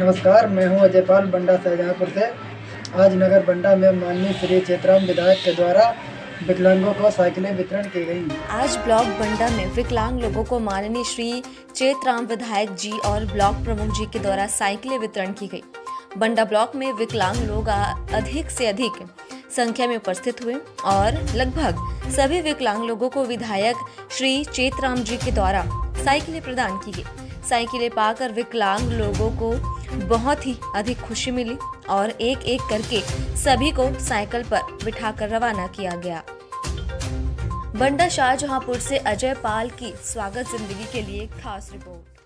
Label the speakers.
Speaker 1: नमस्कार, मैं हूँ अजयपाल बंडा शाहजहाँपुर से। आज नगर बंडा में माननीय श्री चेतराम विधायक के द्वारा विकलांगों को साइकिलें वितरण की गई।
Speaker 2: आज ब्लॉक बंडा में विकलांग लोगों को माननीय श्री चेतराम विधायक जी और ब्लॉक प्रमुख जी के द्वारा साइकिलें वितरण की गई। बंडा ब्लॉक में विकलांग लोग अधिक से अधिक संख्या में उपस्थित हुए और लगभग सभी विकलांग लोगों को विधायक श्री चेतराम जी के द्वारा साइकिलें प्रदान की गई। साइकिलें पाकर विकलांग लोगों को बहुत ही अधिक खुशी मिली और एक एक करके सभी को साइकिल पर बिठाकर रवाना किया गया। बंडा शाहजहांपुर से अजय पाल की स्वागत ज़िंदगी के लिए खास रिपोर्ट।